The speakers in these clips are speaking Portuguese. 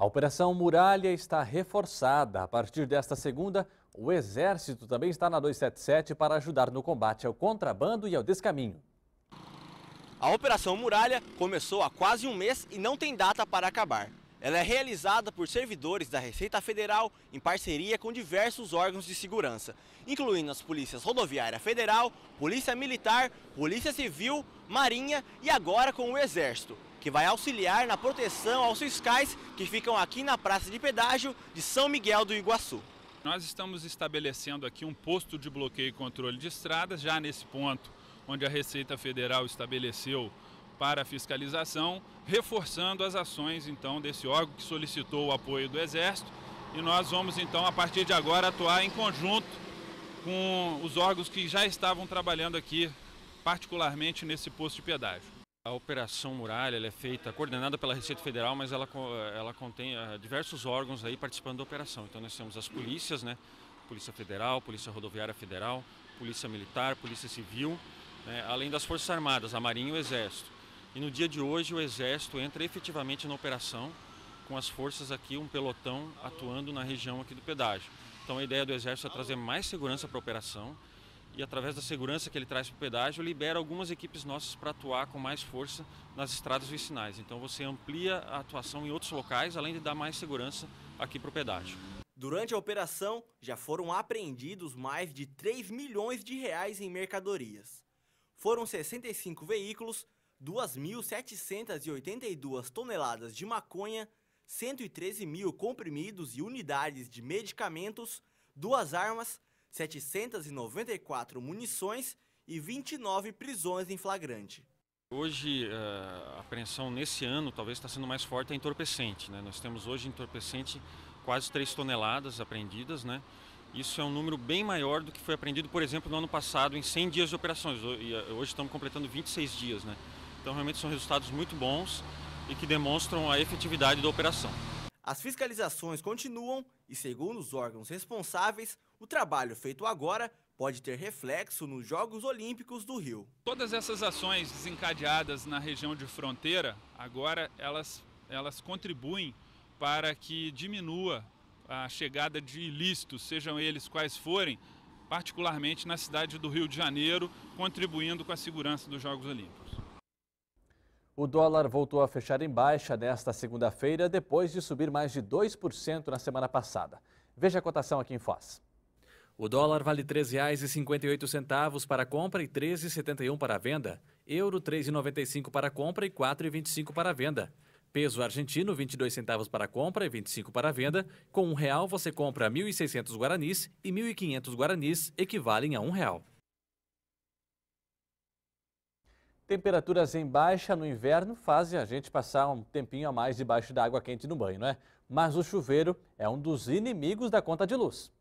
A Operação Muralha está reforçada. A partir desta segunda, o Exército também está na 277 para ajudar no combate ao contrabando e ao descaminho. A Operação Muralha começou há quase um mês e não tem data para acabar. Ela é realizada por servidores da Receita Federal em parceria com diversos órgãos de segurança, incluindo as polícias Rodoviária Federal, Polícia Militar, Polícia Civil, Marinha e agora com o Exército, que vai auxiliar na proteção aos fiscais que ficam aqui na Praça de Pedágio de São Miguel do Iguaçu. Nós estamos estabelecendo aqui um posto de bloqueio e controle de estradas, já nesse ponto onde a Receita Federal estabeleceu para a fiscalização, reforçando as ações então desse órgão que solicitou o apoio do Exército e nós vamos então a partir de agora atuar em conjunto com os órgãos que já estavam trabalhando aqui, particularmente nesse posto de pedágio. A Operação Muralha é feita, coordenada pela Receita Federal, mas ela, ela contém uh, diversos órgãos aí participando da operação. Então nós temos as polícias, né? Polícia Federal, Polícia Rodoviária Federal, Polícia Militar, Polícia Civil, né, além das Forças Armadas, a Marinha e o Exército. E no dia de hoje o Exército entra efetivamente na operação com as forças aqui, um pelotão atuando na região aqui do pedágio. Então a ideia do Exército é trazer mais segurança para a operação e através da segurança que ele traz para o pedágio, libera algumas equipes nossas para atuar com mais força nas estradas vicinais. Então você amplia a atuação em outros locais, além de dar mais segurança aqui para o pedágio. Durante a operação, já foram apreendidos mais de 3 milhões de reais em mercadorias foram 65 veículos, 2.782 toneladas de maconha, 113 mil comprimidos e unidades de medicamentos, duas armas, 794 munições e 29 prisões em flagrante. Hoje, eh, a apreensão nesse ano talvez está sendo mais forte é entorpecente. Né? Nós temos hoje entorpecente quase 3 toneladas apreendidas, né? Isso é um número bem maior do que foi aprendido, por exemplo, no ano passado, em 100 dias de operações. Eh, hoje estamos completando 26 dias, né? Então, realmente são resultados muito bons e que demonstram a efetividade da operação. As fiscalizações continuam e, segundo os órgãos responsáveis, o trabalho feito agora pode ter reflexo nos Jogos Olímpicos do Rio. Todas essas ações desencadeadas na região de fronteira, agora elas, elas contribuem para que diminua a chegada de ilícitos, sejam eles quais forem, particularmente na cidade do Rio de Janeiro, contribuindo com a segurança dos Jogos Olímpicos. O dólar voltou a fechar em baixa nesta segunda-feira, depois de subir mais de 2% na semana passada. Veja a cotação aqui em Foz. O dólar vale R$ 3,58 para compra e R$ 13,71 para venda. Euro R$ 3,95 para compra e R$ 4,25 para venda. Peso argentino, 22 centavos para compra e 25 para venda. Com um real você compra 1.600 guaranis e 1.500 guaranis equivalem a um real. Temperaturas em baixa no inverno fazem a gente passar um tempinho a mais debaixo da água quente no banho, não é? Mas o chuveiro é um dos inimigos da conta de luz.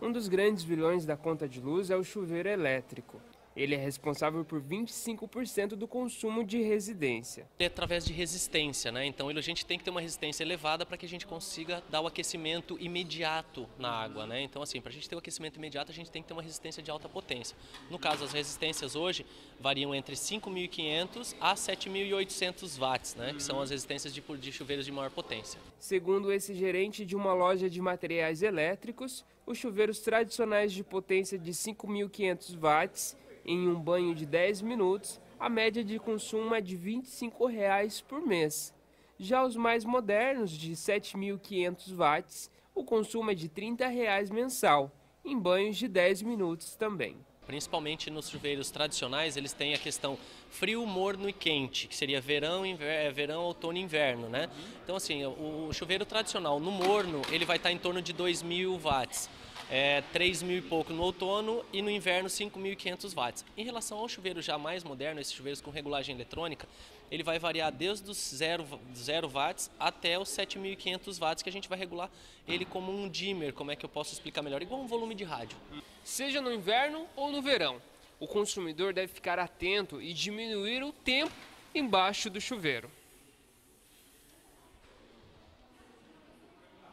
Um dos grandes vilões da conta de luz é o chuveiro elétrico. Ele é responsável por 25% do consumo de residência. É através de resistência, né? Então a gente tem que ter uma resistência elevada para que a gente consiga dar o aquecimento imediato na água, né? Então assim, para a gente ter o aquecimento imediato, a gente tem que ter uma resistência de alta potência. No caso, as resistências hoje variam entre 5.500 a 7.800 watts, né? Que são as resistências de, de chuveiros de maior potência. Segundo esse gerente de uma loja de materiais elétricos, os chuveiros tradicionais de potência de 5.500 watts em um banho de 10 minutos, a média de consumo é de 25 reais por mês. Já os mais modernos, de 7.500 watts, o consumo é de 30 reais mensal, em banhos de 10 minutos também. Principalmente nos chuveiros tradicionais, eles têm a questão frio, morno e quente, que seria verão, inverno, é, verão outono e inverno, né? Então, assim, o chuveiro tradicional no morno, ele vai estar em torno de 2.000 watts é, 3 mil e pouco no outono e no inverno 5.500 watts. Em relação ao chuveiro já mais moderno, esses chuveiros com regulagem eletrônica, ele vai variar desde os 0, 0 watts até os 7.500 watts que a gente vai regular ele como um dimmer, como é que eu posso explicar melhor, igual um volume de rádio. Seja no inverno ou no verão, o consumidor deve ficar atento e diminuir o tempo embaixo do chuveiro.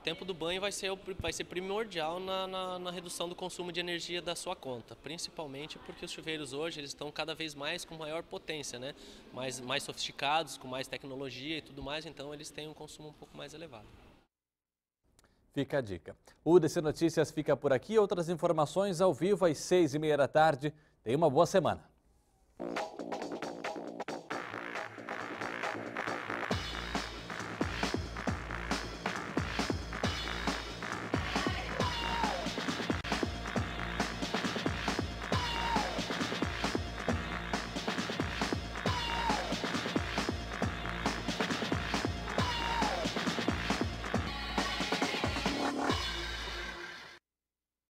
Tempo do banho vai ser, vai ser primordial na, na, na, redução do consumo de energia da sua conta, principalmente porque os chuveiros hoje eles estão cada vez mais com maior potência, né? mais, mais sofisticados, com mais tecnologia e tudo mais, então eles têm um consumo um pouco mais elevado. Fica a dica. O DC Notícias fica por aqui. Outras informações ao vivo às seis e meia da tarde. Tenha uma boa semana.